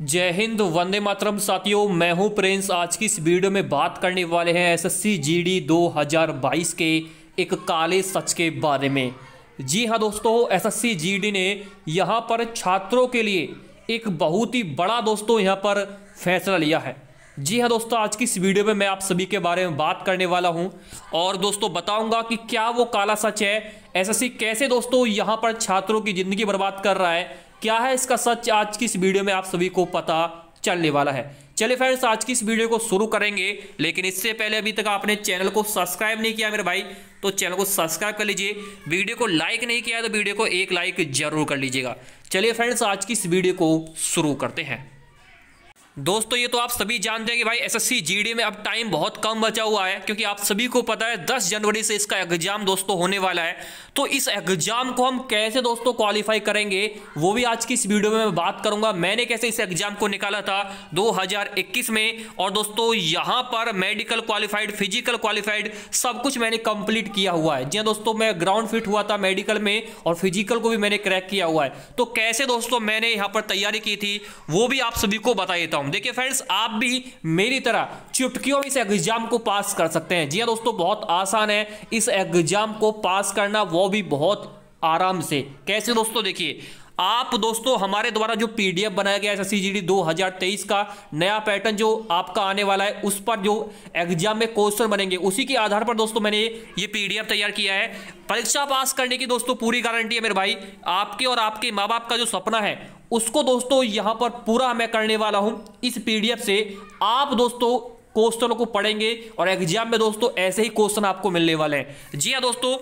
जय हिंद, वंदे मातरम। साथियों, मैं हूँ प्रिंस। आज की इस वीडियो में बात करने वाले हैं एसएससी जीडी 2022 के एक काले सच के बारे में। जी हाँ दोस्तों, एसएससी जीडी ने यहाँ पर छात्रों के लिए एक बहुत ही बड़ा दोस्तों यहाँ पर फैसला लिया है। जी हाँ दोस्तों, आज की इस वीडियो में मैं आप सभी के बारे में बात करने वाला हूँ। और दोस्तों, बताऊँगा कि क्या वो काला सच है। एसएससी कैसे दोस्तों यहाँ पर छात्रों की ज़िंदगी बर्बाद कर रहा है क्या है इसका सच? आज की इस वीडियो में आप सभी को पता चलने वाला है। चलिए फ्रेंड्स आज की इस वीडियो को शुरू करेंगे, लेकिन इससे पहले अभी तक आपने चैनल को सब्सक्राइब नहीं किया मेरे भाई तो चैनल को सब्सक्राइब कर लीजिए। वीडियो को लाइक नहीं किया तो वीडियो को एक लाइक ज़रूर कर लीजिएगा। चलिए फ्रेंड्स आज की इस वीडियो को शुरू करते हैं। दोस्तों, ये तो आप सभी जानते हैं कि भाई एसएससी जीडी में अब टाइम बहुत कम बचा हुआ है, क्योंकि आप सभी को पता है 10 जनवरी से इसका एग्ज़ाम दोस्तों होने वाला है। तो इस एग्ज़ाम को हम कैसे दोस्तों क्वालिफाई करेंगे, वो भी आज की इस वीडियो में मैं बात करूँगा। मैंने कैसे इस एग्ज़ाम को निकाला था 2021 में, और दोस्तों यहाँ पर मेडिकल क्वालिफाइड फ़िज़िकल क्वालिफाइड सब कुछ मैंने कंप्लीट किया हुआ है। जी हाँ दोस्तों, मैं ग्राउंड फिट हुआ था मेडिकल में, और फ़िज़िकल को भी मैंने क्रैक किया हुआ है। तो कैसे दोस्तों मैंने यहाँ पर तैयारी की थी, वो भी आप सभी को बता देता हूँ। एग्ज़ाम देखिए फ्रेंड्स आप भी मेरी तरह चुटकियों में इस एग्ज़ाम को पास कर सकते हैं। जी हाँ दोस्तों, बहुत आसान है। इस एग्ज़ाम को पास करना, वो भी बहुत आराम से। कैसे दोस्तों, देखिए, आप दोस्तों, हमारे द्वारा जो पीडीएफ बनाया गया है एसएससी 2023 का, नया पैटर्न जो आपका आने वाला है, उस पर जो एग्ज़ाम में क्वेश्चन बनेंगे, उसी के आधार पर दोस्तों मैंने ये पीडीएफ तैयार किया है। परीक्षा पास करने की दोस्तों पूरी गारंटी है मेरे भाई, आपके और आपके माँ बाप का जो सपना है उसको दोस्तों यहाँ पर पूरा मैं करने वाला हूँ। इस पीडीएफ से आप दोस्तों क्वेश्चनों को पढ़ेंगे और एग्ज़ाम में दोस्तों ऐसे ही क्वेश्चन आपको मिलने वाले हैं। जी हाँ दोस्तों,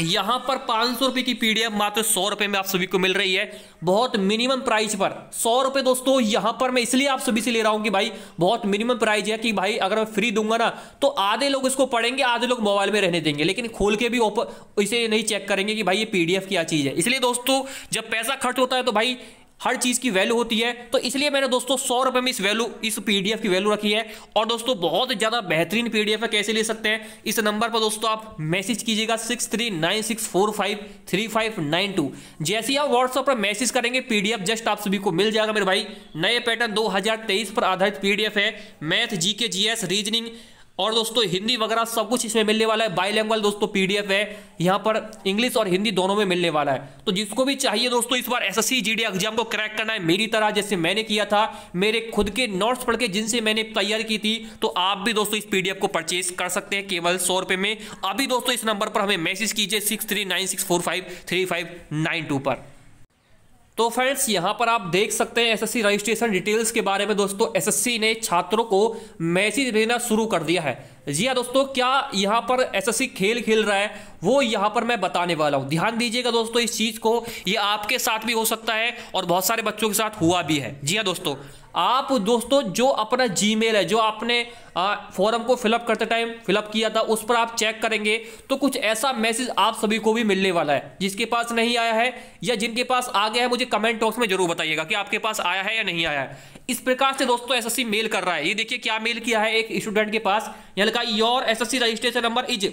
यहाँ पर पाँच सौ रुपए की पीडीएफ मात्र सौ रुपए में आप सभी को मिल रही है। बहुत मिनिमम प्राइस पर सौ रुपए दोस्तों यहाँ पर मैं इसलिए आप सभी से ले रहा हूँ कि भाई बहुत मिनिमम प्राइस है कि भाई अगर मैं फ्री दूँगा ना तो आधे लोग इसको पढ़ेंगे, आधे लोग मोबाइल में रहने देंगे। लेकिन खोल के भी इसे नहीं चेक करेंगे कि भाई ये पीडीएफ क्या चीज़ है। इसलिए दोस्तों जब पैसा खर्च होता है तो भाई हर चीज़ की वैल्यू होती है। तो इसलिए मैंने दोस्तों, सौ रुपए में इस वैल्यू इस पीडीएफ की वैल्यू रखी है। और दोस्तों, बहुत ज़्यादा बेहतरीन पीडीएफ है, कैसे ले सकते हैं? इस नंबर पर दोस्तों, आप मैसेज कीजिएगा six three nine six four five three five nine two जैसे ही आप व्हाट्सएप पर मैसेज करेंगे पीडीएफ जस्ट आप सभी को मिल जाएगा मेरे भाई। नए पैटर्न दो हज़ार तेईस पर आधारित पीडीएफ है। मैथ जीके जीएस रीजनिंग और दोस्तों, हिंदी वगैरह सब कुछ इसमें मिलने वाला है। बाईलैंग्वेज दोस्तों पीडीएफ है। यहाँ पर इंग्लिश और हिंदी दोनों में मिलने वाला है। तो जिसको भी चाहिए दोस्तों, इस बार एसएससी जीडी एग्ज़ाम को क्रैक करना है। मेरी तरह जैसे मैंने किया था, मेरे खुद के नोट्स पढ़ के जिनसे मैंने तैयारी की थी तो आप भी दोस्तों इस पीडीएफ को परचेज कर सकते हैं केवल सौ रुपए में। अभी दोस्तों, इस नंबर पर हमें मैसेज कीजिए सिक्स पर। तो फ्रेंड्स यहाँ पर आप देख सकते हैं एसएससी रजिस्ट्रेशन डिटेल्स के बारे में दोस्तों एसएससी ने छात्रों को मैसेज भेजना शुरू कर दिया है। जी हाँ दोस्तों, क्या यहाँ पर एसएससी खेल खेल रहा है, वो यहाँ पर मैं बताने वाला हूँ। ध्यान दीजिएगा दोस्तों इस चीज़ को, ये आपके साथ भी हो सकता है और बहुत सारे बच्चों के साथ हुआ भी है। जी हाँ दोस्तों, आप दोस्तों जो अपना जीमेल है, जो आपने फॉर्म को फिलअप करते टाइम फिलअप किया था, उस पर आप चेक करेंगे तो कुछ ऐसा मैसेज आप सभी को भी मिलने वाला है। जिसके पास नहीं आया है या जिनके पास आ गया है, मुझे कमेंट बॉक्स में ज़रूर बताइएगा कि आपके पास आया है या नहीं आया है। इस प्रकार से दोस्तों एसएससी मेल कर रहा है। ये देखिए क्या मेल किया है एक स्टूडेंट के पास, यहाँ लिखा your SSC registration number is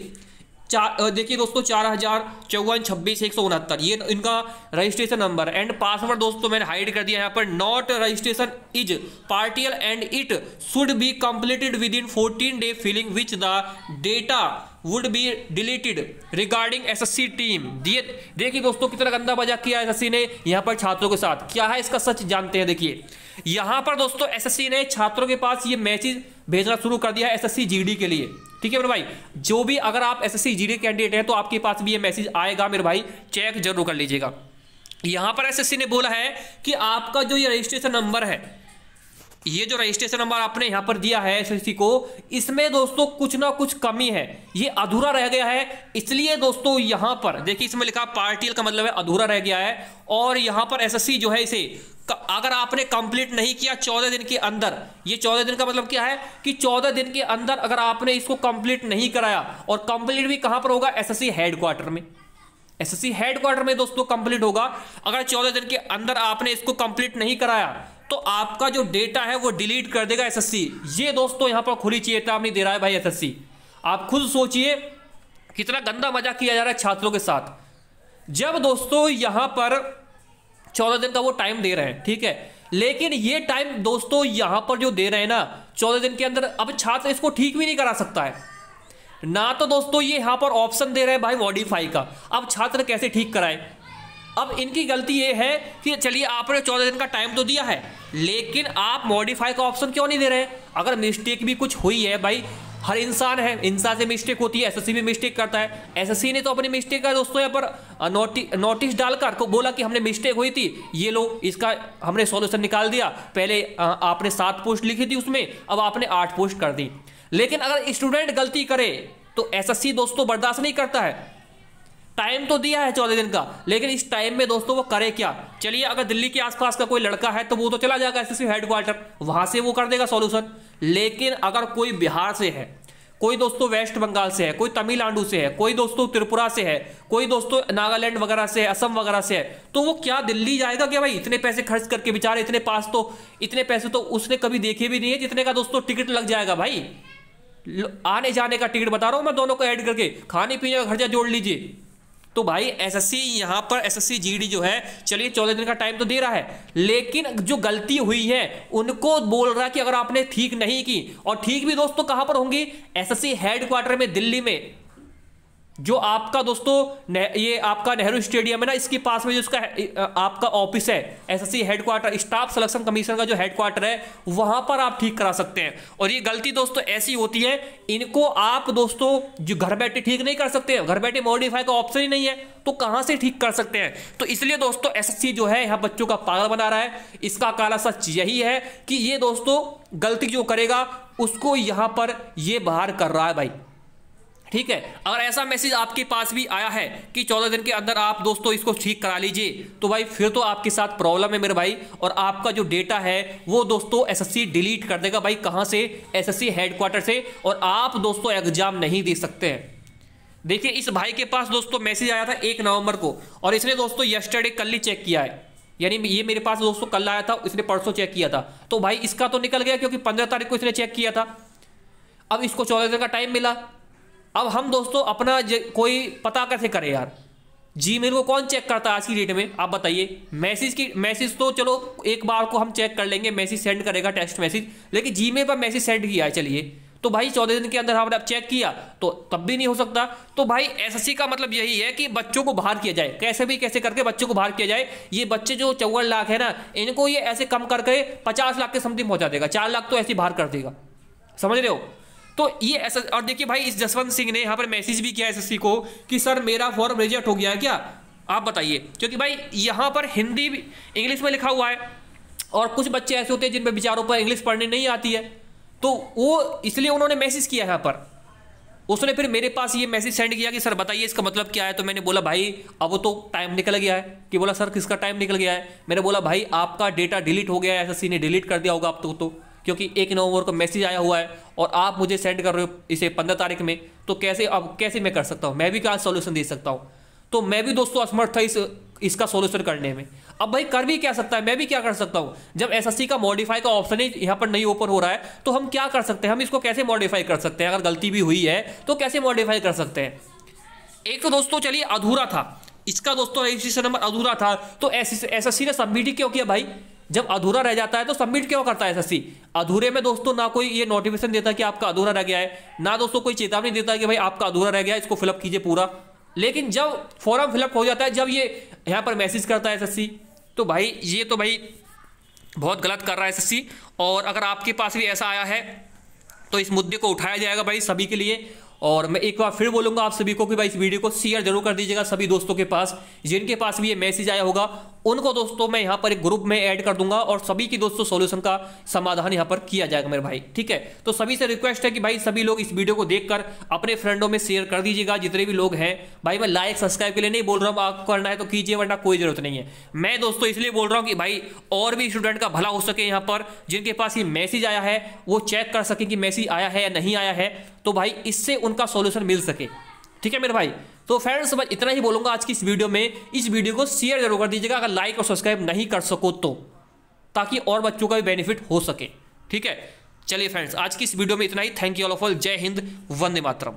चार देखिए दोस्तों, चार हज़ार चौवन छब्बीस एक सौ उनहत्तर। ये इनका रजिस्ट्रेशन नंबर एंड पासवर्ड दोस्तों, मैंने हाइड कर दिया यहाँ पर। Not registration is partial and it should be completed within fourteen day filling which the data would be deleted regarding SSC team दिए देखिए दोस्तों, कितना गंदा मज़ाक किया एसएससी ने यहाँ पर छात्रों के साथ। क्या है इसका सच? जानते हैं, देखिए। यहाँ पर दोस्तों एसएससी ने छात्रों के पास ये मैसेज भेजना शुरू कर दिया है एसएससी जीडी के लिए। ठीक है मेरे भाई? जो भी अगर आप S S C GD candidate हैं तो आपके पास भी ये मैसेज आएगा मेरे भाई। चेक ज़रूर कर लीजिएगा। यहाँ पर एसएससी ने बोला है कि आपका जो ये रजिस्ट्रेशन नंबर है, ये जो रजिस्ट्रेशन नंबर आपने यहाँ पर दिया है एसएससी को, इसमें दोस्तों कुछ ना कुछ कमी है। ये अधूरा रह गया है। इसलिए दोस्तों यहाँ पर, देखिए इसमें लिखा, पार्टियल का मतलब है अधूरा रह गया है। और यहाँ पर एसएससी जो है इसे अगर आपने कंप्लीट नहीं किया चौदह दिन के अंदर, ये चौदह दिन का मतलब क्या है? कि चौदह दिन के अंदर अगर आपने इसको कंप्लीट नहीं कराया, और कंप्लीट भी कहाँ पर होगा? एसएससी हेडक्वार्टर में। एसएससी हेडक्वार्टर में दोस्तों कंप्लीट होगा। अगर चौदह दिन के अंदर आपने इसको कंप्लीट नहीं कराया तो आपका जो डेटा है वो डिलीट कर देगा एसएससी ये दोस्तों यहाँ पर खुली चेतावनी दे रहा है भाई एसएससी आप खुद सोचिए कितना गंदा मज़ाक किया जा रहा है छात्रों के साथ। जब दोस्तों यहाँ पर चौदह दिन का वो टाइम दे रहे हैं, ठीक है? लेकिन ये टाइम दोस्तों यहाँ पर जो दे रहे हैं ना, चौदह दिन के अंदर अब छात्र इसको ठीक भी नहीं करा सकता है। ना तो दोस्तों ये यहाँ पर ऑप्शन दे रहे हैं भाई मॉडिफाई का। अब छात्र कैसे ठीक कराए? अब इनकी गलती ये है कि चलिए आपने चौदह दिन का टाइम तो दिया है, लेकिन आप मॉडिफाई का ऑप्शन क्यों नहीं दे रहे? अगर मिस्टेक भी कुछ हुई है भाई हर इंसान है, इंसान से मिस्टेक होती है एसएससी भी मिस्टेक करता है। एसएससी ने तो अपनी मिस्टेक का दोस्तों यहाँ पर नोटिस नोटिस डालकर को बोला कि हमने मिस्टेक हुई थी। ये लो, इसका हमने सॉल्यूशन निकाल दिया। पहले आपने सात पोस्ट लिखी थी उसमें, अब आपने आठ पोस्ट कर दी। लेकिन अगर स्टूडेंट गलती करे तो एसएससी दोस्तों बर्दाश्त नहीं करता है। टाइम तो दिया है चौदह दिन का, लेकिन इस टाइम में दोस्तों वो करे क्या? चलिए, अगर दिल्ली के आसपास का कोई लड़का है तो वो तो चला जाएगा एसएससी हेडक्वार्टर वहाँ से वो कर देगा सॉल्यूशन लेकिन अगर कोई बिहार से है, कोई दोस्तों वेस्ट बंगाल से है, कोई तमिलनाडु से है, कोई दोस्तों त्रिपुरा से है, कोई दोस्तों नागालैंड वगैरह से है, असम वगैरह से है तो वो क्या दिल्ली जाएगा क्या भाई इतने पैसे खर्च करके बेचारे इतने पास तो इतने पैसे तो उसने कभी देखे भी नहीं है जितने का दोस्तों टिकट लग जाएगा भाई। आने जाने का टिकट बता रहा हूँ मैं दोनों को ऐड करके, खाने पीने का खर्चा जोड़ लीजिए। तो भाई एसएससी यहाँ पर एसएससी जीडी जो है, चलिए चौदह दिन का टाइम तो दे रहा है, लेकिन जो गलती हुई है, उनको बोल रहा है कि अगर आपने ठीक नहीं की, और ठीक भी दोस्तों कहाँ पर होंगी? एसएससी हेडक्वार्टर में, दिल्ली में। जो आपका दोस्तों ये आपका नेहरू स्टेडियम है ना, इसके पास में जो इसका आपका ऑफ़िस है SSC headquarter staff selection commission का जो हेडक्वार्टर है, वहाँ पर आप ठीक करा सकते हैं। और ये गलती दोस्तों ऐसी होती है, इनको आप दोस्तों, जो घर बैठे ठीक नहीं कर सकते, घर बैठे मॉडिफाई का ऑप्शन ही नहीं है तो कहाँ से ठीक कर सकते हैं? तो इसलिए दोस्तों एसएससी जो है, यहाँ बच्चों का पागल बना रहा है। इसका काला सच यही है कि ये दोस्तों, गलती जो करेगा, उसको यहाँ पर ये बाहर कर रहा है भाई। ठीक है? अगर ऐसा मैसेज आपके पास भी आया है कि चौदह दिन के अंदर आप दोस्तों इसको ठीक करा लीजिए तो भाई फिर तो आपके साथ प्रॉब्लम है मेरे भाई, और आपका जो डेटा है, वो दोस्तों एसएससी डिलीट कर देगा भाई कहाँ से? एसएससी हेडक्वार्टर से, और आप दोस्तों एग्ज़ाम नहीं दे सकते हैं। देखिए, इस भाई के पास दोस्तों मैसेज आया था एक नवंबर को, और इसने दोस्तों यस्टरडे कल ही चेक किया है। यानी ये मेरे पास दोस्तों कल आया था, इसने परसों चेक किया था। तो भाई इसका तो निकल गया क्योंकि पंद्रह तारीख को इसने चेक किया था। अब इसको चौदह दिन का टाइम मिला। अब हम दोस्तों अपना कोई पता कैसे करें यार? जी मेल को कौन चेक करता है आज की डेट में? आप बताइए। मैसेज की मैसेज तो चलो एक बार को हम चेक कर लेंगे मैसेज सेंड करेगा टेक्स्ट मैसेज लेकिन जी पर मैसेज सेंड किया है, चलिए। तो भाई चौदह दिन के अंदर हमने अब चेक किया तो तब भी नहीं हो सकता। तो भाई एसएससी का मतलब यही है कि बच्चों को बाहर किया जाए। कैसे भी, कैसे करके बच्चों को बाहर किया जाए, ये बच्चे जो चौवन लाख है ना, इनको ये ऐसे कम करके पचास लाख के समथिंग पहुँचा देगा। चार लाख तो ऐसे बाहर कर देगा। समझ रहे हो? तो ये ऐसा और देखिए भाई इस जसवंत सिंह ने यहाँ पर मैसेज भी किया एसएससी को कि सर मेरा फॉर्म रिजेक्ट हो गया है क्या? आप बताइए क्योंकि भाई यहाँ पर हिंदी इंग्लिश में लिखा हुआ है और कुछ बच्चे ऐसे होते हैं जिनमें विचारों पर इंग्लिश पढ़ने नहीं आती है। तो वो इसलिए उन्होंने मैसेज किया यहाँ पर। उसने फिर मेरे पास ये मैसेज सेंड किया कि सर बताइए इसका मतलब क्या है? तो मैंने बोला भाई अब तो टाइम निकल गया है। कि बोला सर किसका टाइम निकल गया है? मैंने बोला भाई आपका डेटा डिलीट हो गया है एसएससी ने डिलीट कर दिया होगा अब तो, तो। क्योंकि एक नवंबर को मैसेज आया हुआ है और आप मुझे सेंड कर रहे हो इसे पंद्रह तारीख में तो कैसे अब, कैसे मैं कर सकता हूँ? मैं भी क्या सोल्यूशन दे सकता हूँ? तो मैं भी दोस्तों असमर्थ था इस, इसका सोल्यूशन करने में। अब भाई कर भी क्या सकता है? मैं भी क्या कर सकता हूँ? जब एसएससी का मॉडिफाई का ऑप्शन ही यहाँ पर नहीं ओपन हो रहा है तो हम क्या कर सकते हैं? हम इसको कैसे मॉडिफाई कर सकते हैं? अगर गलती भी हुई है तो कैसे मॉडिफाई कर सकते हैं? एक तो दोस्तों चलिए अधूरा था। इसका दोस्तों रजिस्ट्रेशन नंबर अधूरा था। तो एस ने सबमिट ही क्यों किया भाई? जब अधूरा रह जाता है तो सबमिट क्यों करता है एसएससी अधूरे में दोस्तों ना कोई ये नोटिफिकेशन देता कि आपका अधूरा रह गया है, ना दोस्तों कोई चेतावनी देता कि भाई आपका अधूरा रह गया है, इसको फिलअप कीजिए पूरा। लेकिन जब फॉर्म फिलअप हो जाता है, जब ये यहाँ पर मैसेज करता है एस तो भाई, ये तो भाई बहुत गलत कर रहा है एस और अगर आपके पास भी ऐसा आया है तो इस मुद्दे को उठाया जाएगा भाई सभी के लिए। और मैं एक बार फिर बोलूँगा आप सभी को कि भाई इस वीडियो को शेयर ज़रूर कर दीजिएगा सभी दोस्तों के पास, जिनके पास भी ये मैसेज आया होगा। उनको दोस्तों मैं यहाँ पर एक ग्रुप में ऐड कर दूँगा और सभी की दोस्तों सॉल्यूशन का समाधान यहाँ पर किया जाएगा मेरे भाई, ठीक है? तो सभी से रिक्वेस्ट है कि भाई सभी लोग इस वीडियो को देखकर अपने फ्रेंडों में शेयर कर दीजिएगा, जितने भी लोग हैं। भाई मैं लाइक सब्सक्राइब के लिए नहीं बोल रहा हूँ आपको करना है तो कीजिए, वरना कोई ज़रूरत नहीं है। मैं दोस्तों इसलिए बोल रहा हूँ कि भाई और भी स्टूडेंट का भला हो सके यहाँ पर, जिनके पास ये मैसेज आया है, वो चेक कर सके कि मैसेज आया है या नहीं आया है। तो भाई इससे उनका सोल्यूशन मिल सके, ठीक है मेरे भाई? तो फ्रेंड्स मैं इतना ही बोलूँगा आज की इस वीडियो में। इस वीडियो को शेयर ज़रूर कर दीजिएगा, अगर लाइक और सब्सक्राइब नहीं कर सको तो ताकि और बच्चों का भी बेनिफिट हो सके। ठीक है? चलिए फ्रेंड्स आज की इस वीडियो में इतना ही। Thank you all of all जय हिंद, वंदे मातरम।